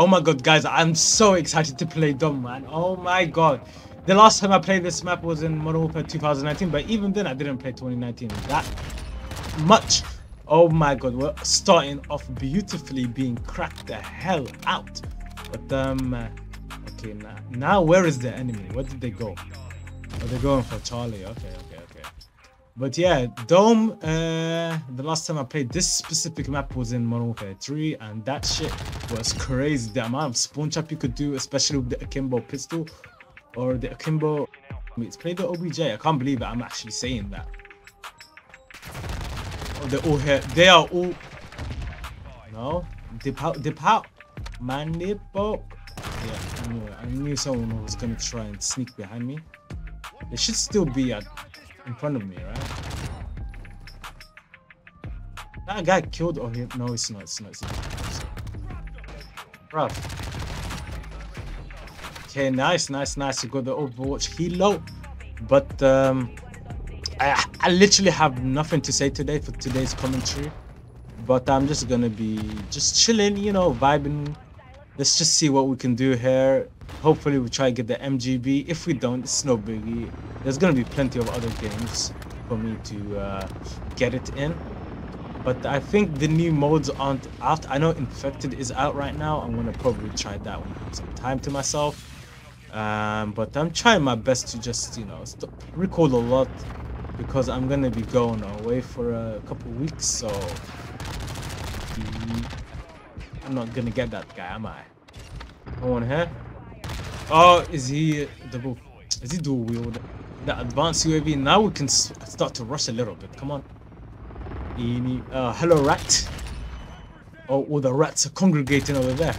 Oh my god, guys, I'm so excited to play Dome, man. Oh my god. The last time I played this map was in Modern Warfare 2019, but even then I didn't play 2019 that much. Oh my god, we're starting off beautifully, being cracked the hell out. But um, uh, okay, now, now where is the enemy? Where did they go? Oh, they're going for Charlie. Okay, okay, okay. But yeah, Dome, uh, the last time I played this specific map was in Modern Warfare 3, and that shit was crazy. The amount of spawn trap you could do, especially with the Akimbo pistol or the Akimbo. It's played the OBJ. I can't believe it. I'm actually saying that. Oh, they're all here. They are all. No, dip out, dip out, man, dip out. Yeah, I knew. I knew someone was gonna try and sneak behind me. They should still be at in front of me, right? That guy killed. Oh, no, it's not. It's not. It's not. Okay, nice, nice, nice. You got the Overwatch helo, but um, I, I literally have nothing to say today for today's commentary. But I'm just gonna be just chilling, you know, vibing. Let's just see what we can do here. Hopefully, we try to get the MGB. If we don't, it's no biggie. There's gonna be plenty of other games for me to uh, get it in. But I think the new modes aren't out. I know Infected is out right now. I'm gonna probably try that one. Have some time to myself. Um, but I'm trying my best to just, you know, record a lot because I'm gonna be going away for a couple weeks. So I'm not gonna get that guy, am I? No one here. Oh, is he double? Is he dual wield? The advanced UAV. Now we can start to rush a little bit. Come on. Uh, hello, rat. Oh, all the rats are congregating over there.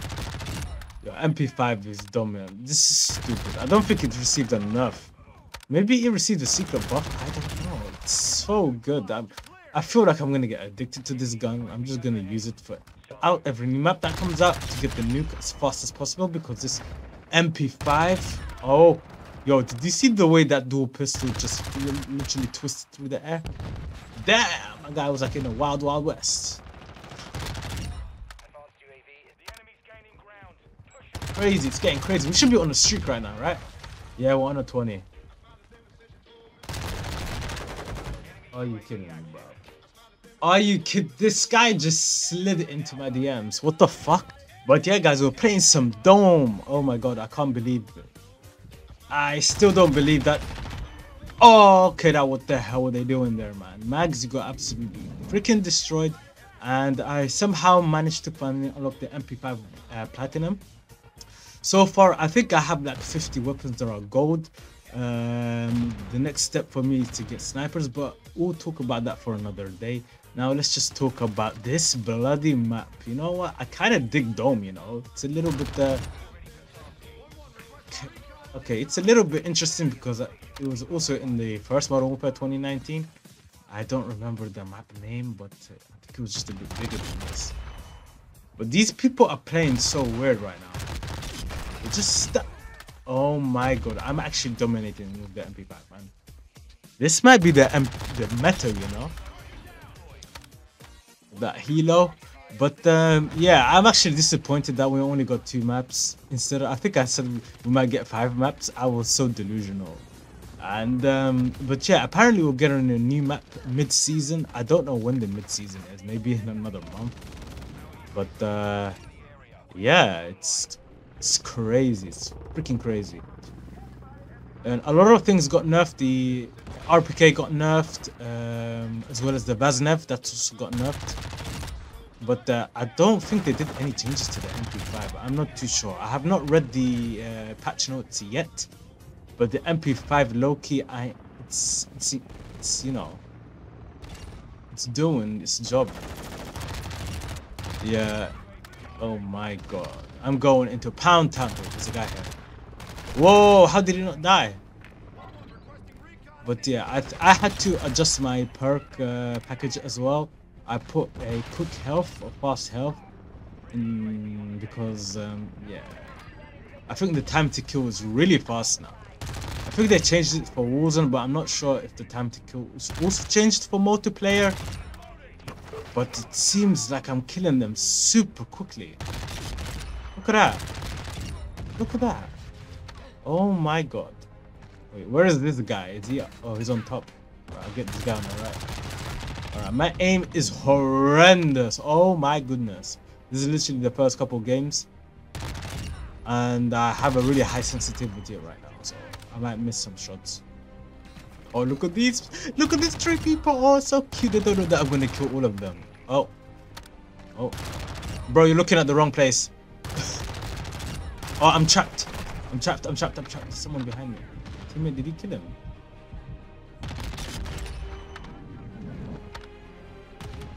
Your MP5 is dumb, man. This is stupid. I don't think it received enough. Maybe it received a secret buff. I don't know. It's so good. I'm, I feel like I'm gonna get addicted to this gun. I'm just gonna use it for out every new map that comes out to get the nuke as fast as possible because this MP5. Oh, yo, did you see the way that dual pistol just literally twisted through the air? Damn, my guy was like in the wild, wild west. Crazy, it's getting crazy. We should be on the streak right now, right? Yeah, we're on a 20. Are you kidding me, bro? Are you kidding? This guy just slid into my DMs. What the fuck? But yeah, guys, we're playing some Dome. Oh my god, I can't believe it. I still don't believe that okay, that what the hell were they doing there, man? Mags got absolutely freaking destroyed, and I somehow managed to finally unlock the MP5 uh, Platinum. So far, I think I have like 50 weapons that are gold. Um, the next step for me is to get snipers, but we'll talk about that for another day. Now let's just talk about this bloody map. You know what? I kind of dig Dome, you know? It's a little bit... Uh, Okay, it's a little bit interesting because it was also in the first Modern Warfare 2019. I don't remember the map name, but uh, I think it was just a bit bigger than this. But these people are playing so weird right now. They just Oh my god, I'm actually dominating with the MP5, man. This might be the M the meta, you know? That helo. But um, yeah, I'm actually disappointed that we only got two maps instead. Of, I think I said we might get five maps. I was so delusional. And um, but yeah, apparently we're getting a new map mid-season. I don't know when the mid-season is. Maybe in another month. But uh, yeah, it's it's crazy. It's freaking crazy. And a lot of things got nerfed. The RPK got nerfed, um, as well as the Vaznev that's also got nerfed. But uh, I don't think they did any changes to the MP5. I'm not too sure. I have not read the uh, patch notes yet. But the MP5 low-key, I it's, it's it's you know it's doing its job. Yeah. Oh my god. I'm going into Pound Town. there's a guy here. Whoa! How did he not die? But yeah, I I had to adjust my perk uh, package as well. I put a quick health or fast health in because um, yeah I think the time to kill is really fast now I think they changed it for Warzone but I'm not sure if the time to kill was also changed for multiplayer but it seems like I'm killing them super quickly Look at that. Look at that. Oh my god. Wait, where is this guy? Is he? Oh, he's on top. Right, I'll get this guy on the right. Alright, my aim is horrendous. Oh my goodness. This is literally the first couple games. And I have a really high sensitivity right now, so I might miss some shots. Oh, look at these. Look at these three people. Oh, so cute. They don't know that I'm going to kill all of them. Oh. Oh. Bro, you're looking at the wrong place. oh, I'm trapped. I'm trapped. I'm trapped. I'm trapped. There's someone behind me. Teammate, did he kill him?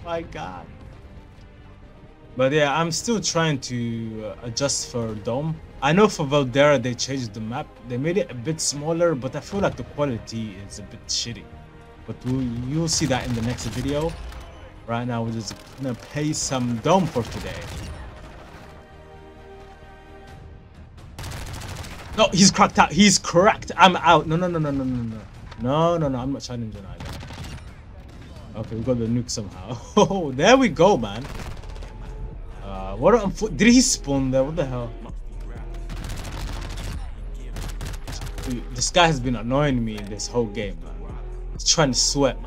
My god. But yeah, I'm still trying to uh, adjust for Dome. I know for Valdera they changed the map. They made it a bit smaller, but I feel like the quality is a bit shitty. But we'll, you'll see that in the next video. Right now, we're just gonna play some Dome for today. No, he's cracked out. He's cracked. I'm out. No, no, no, no, no, no, no. No, no, no. I'm not challenging either. Okay, we got the nuke somehow. Oh, there we go, man. Uh, what? Did he spawn there? What the hell? This guy has been annoying me in this whole game, man. He's trying to sweat.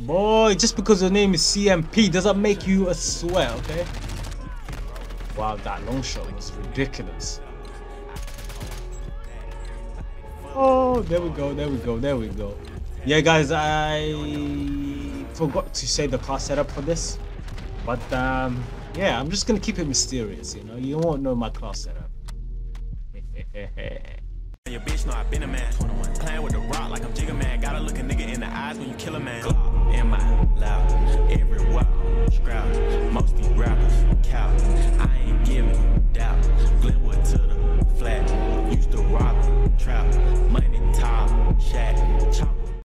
Boy, just because your name is CMP doesn't make you a sweat, okay? Wow, that long shot was ridiculous. Oh, there we go, there we go, there we go. Yeah, guys, I forgot to say the class setup for this. But, um, yeah, I'm just gonna keep it mysterious, you know? You won't know my class setup. Your bitch know I been a man. Playing with the rock like I'm Jigga Man. Gotta look a nigga in the eyes when you kill a man.